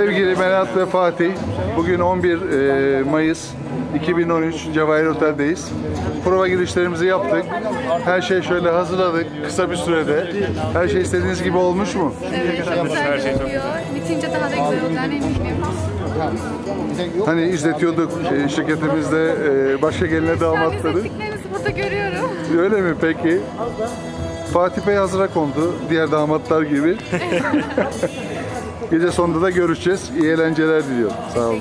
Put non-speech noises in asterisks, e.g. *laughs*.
Sevgili Melat ve Fatih, bugün 11 e, Mayıs 2013 Cevahir Otel'deyiz. Prova girişlerimizi yaptık. Her şey şöyle hazırladık kısa bir sürede. Her şey istediğiniz gibi olmuş mu? Evet, çok güzel gözüküyor. Bitince daha da güzel olacağını eminim. Hani izletiyorduk e, şirketimizde e, başka geline damatları. izlettiklerinizi burada görüyorum. Öyle mi peki? Fatih Bey hazıra kondu, diğer damatlar gibi. *laughs* Gece sonunda da görüşeceğiz. İyi eğlenceler diliyorum. Sağ olun.